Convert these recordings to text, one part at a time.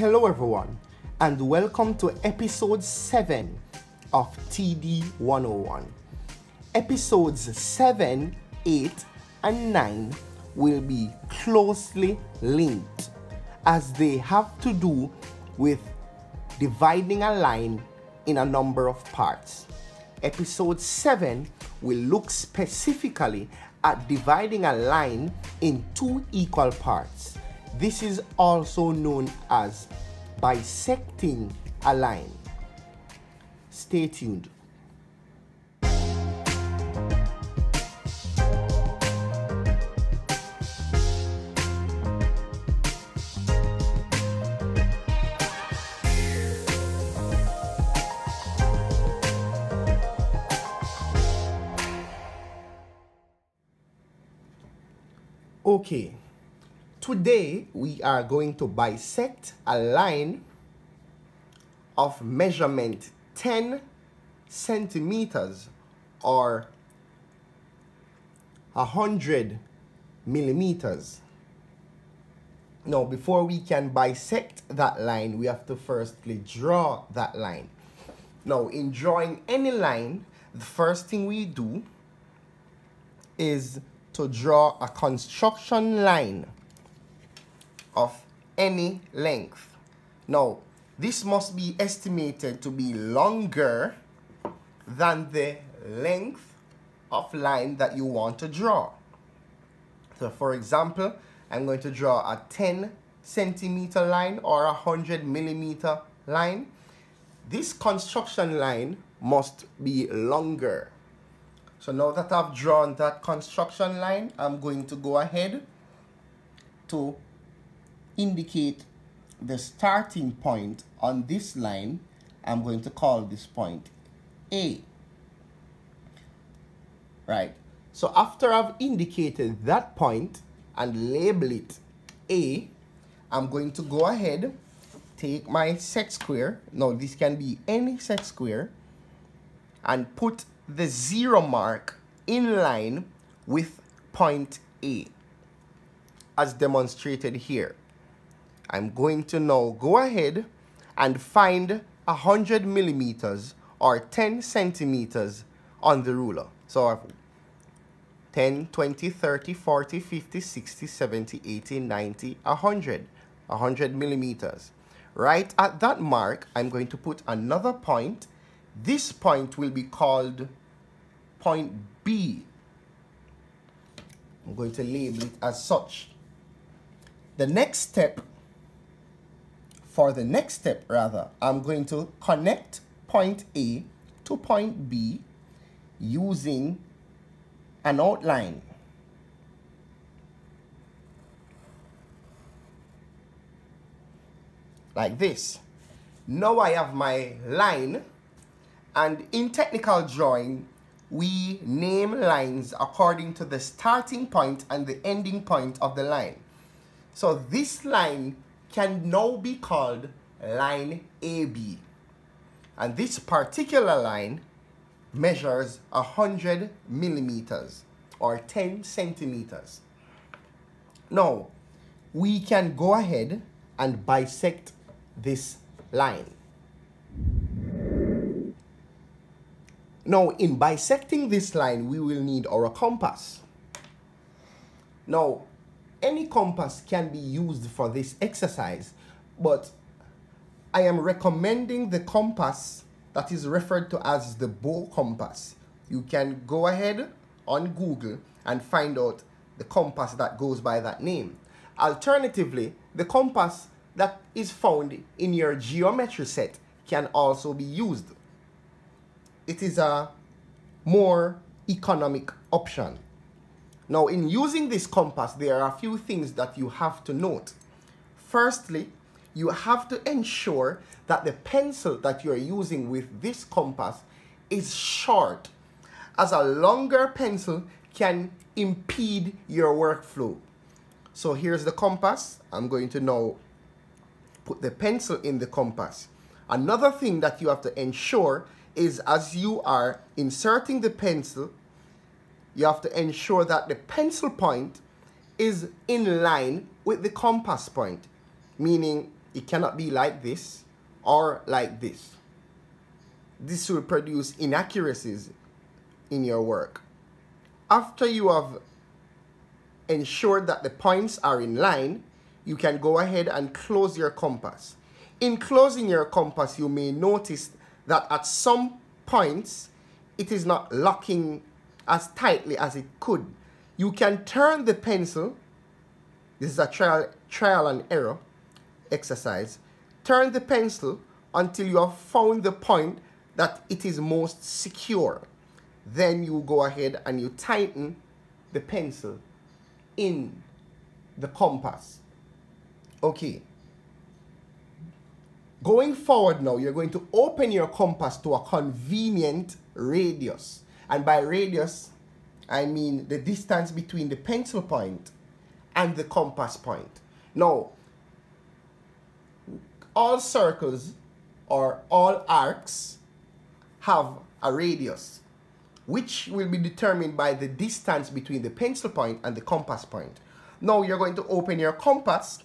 Hello, everyone, and welcome to episode 7 of TD 101. Episodes 7, 8, and 9 will be closely linked as they have to do with dividing a line in a number of parts. Episode 7 will look specifically at dividing a line in two equal parts. This is also known as bisecting a line. Stay tuned. Okay, today we are going to bisect a line of measurement 10 centimeters or 100 millimeters. Now, before we can bisect that line, we have to firstly draw that line. Now, in drawing any line, the first thing we do is to draw a construction line of any length. Now, this must be estimated to be longer than the length of line that you want to draw. So for example, I'm going to draw a 10 centimeter line or a 100 millimeter line. This construction line must be longer so now that I've drawn that construction line, I'm going to go ahead to indicate the starting point on this line. I'm going to call this point A. Right. So after I've indicated that point and label it A, I'm going to go ahead, take my set square. Now this can be any set square and put the zero mark in line with point A as demonstrated here. I'm going to now go ahead and find 100 millimeters or 10 centimeters on the ruler. So 10, 20, 30, 40, 50, 60, 70, 80, 90, 100. 100 millimeters. Right at that mark, I'm going to put another point. This point will be called point B. I'm going to label it as such. The next step, for the next step rather, I'm going to connect point A to point B using an outline. Like this. Now I have my line and in technical drawing, we name lines according to the starting point and the ending point of the line. So this line can now be called line AB. And this particular line measures 100 millimeters or 10 centimeters. Now, we can go ahead and bisect this line. Now, in bisecting this line, we will need our compass. Now, any compass can be used for this exercise, but I am recommending the compass that is referred to as the bow compass. You can go ahead on Google and find out the compass that goes by that name. Alternatively, the compass that is found in your geometry set can also be used it is a more economic option. Now, in using this compass, there are a few things that you have to note. Firstly, you have to ensure that the pencil that you're using with this compass is short, as a longer pencil can impede your workflow. So here's the compass. I'm going to now put the pencil in the compass. Another thing that you have to ensure is as you are inserting the pencil, you have to ensure that the pencil point is in line with the compass point, meaning It cannot be like this or like this. This will produce inaccuracies in your work. After you have ensured that the points are in line, you can go ahead and close your compass. In closing your compass, you may notice that at some points, it is not locking as tightly as it could. You can turn the pencil, this is a trial, trial and error exercise, turn the pencil until you have found the point that it is most secure. Then you go ahead and you tighten the pencil in the compass. Okay. Going forward now, you're going to open your compass to a convenient radius. And by radius, I mean the distance between the pencil point and the compass point. Now, all circles or all arcs have a radius, which will be determined by the distance between the pencil point and the compass point. Now you're going to open your compass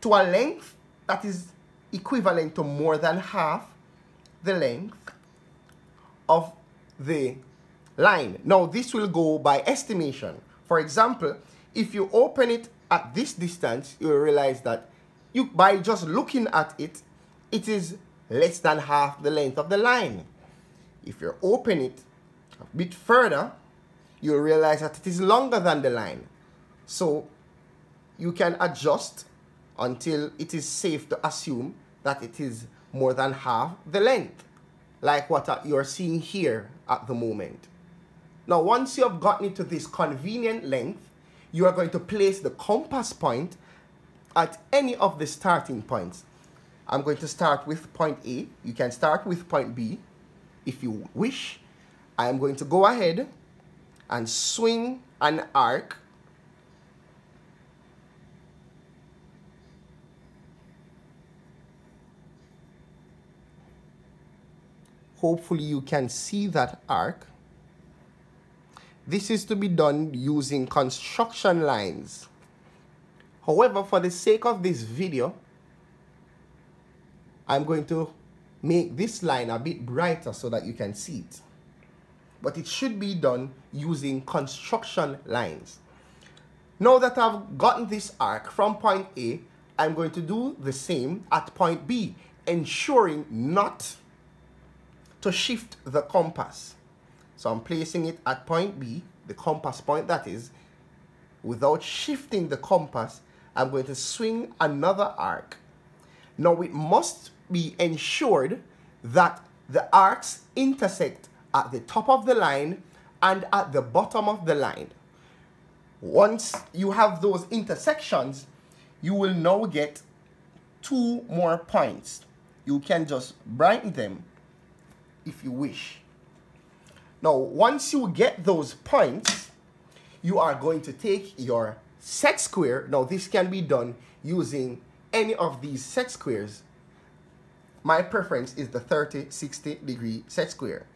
to a length that is equivalent to more than half the length of the line. Now this will go by estimation. For example, if you open it at this distance, you realize that you by just looking at it, it is less than half the length of the line. If you open it a bit further, you'll realize that it is longer than the line. So you can adjust until it is safe to assume that it is more than half the length, like what uh, you're seeing here at the moment. Now, once you have gotten into this convenient length, you are going to place the compass point at any of the starting points. I'm going to start with point A. You can start with point B if you wish. I am going to go ahead and swing an arc Hopefully you can see that arc. This is to be done using construction lines. However, for the sake of this video, I'm going to make this line a bit brighter so that you can see it. But it should be done using construction lines. Now that I've gotten this arc from point A, I'm going to do the same at point B, ensuring not to shift the compass. So I'm placing it at point B, the compass point that is. Without shifting the compass, I'm going to swing another arc. Now it must be ensured that the arcs intersect at the top of the line and at the bottom of the line. Once you have those intersections, you will now get two more points. You can just brighten them if you wish. Now, once you get those points, you are going to take your set square. Now, this can be done using any of these set squares. My preference is the 30, 60 degree set square.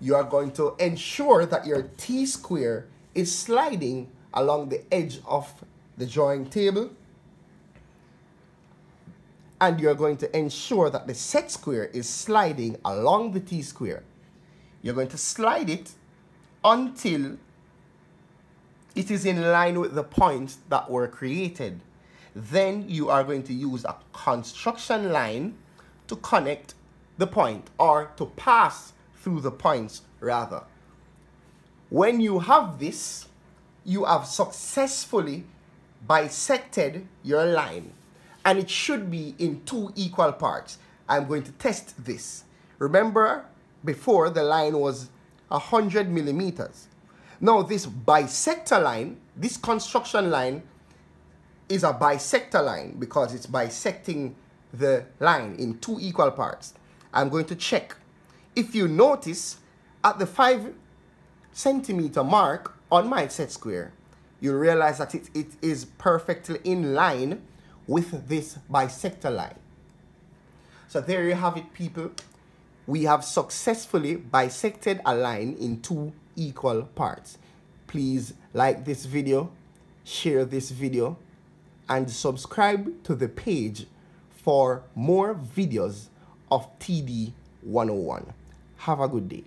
You are going to ensure that your T-square is sliding along the edge of the drawing table and you're going to ensure that the set square is sliding along the t-square. You're going to slide it until it is in line with the points that were created. Then you are going to use a construction line to connect the point or to pass through the points rather. When you have this, you have successfully bisected your line and it should be in two equal parts. I'm going to test this. Remember before the line was 100 millimeters. Now this bisector line, this construction line is a bisector line because it's bisecting the line in two equal parts. I'm going to check. If you notice at the 5 centimeter mark on my set square, you'll realize that it, it is perfectly in line with this bisector line. So there you have it, people. We have successfully bisected a line in two equal parts. Please like this video, share this video, and subscribe to the page for more videos of TD 101. Have a good day.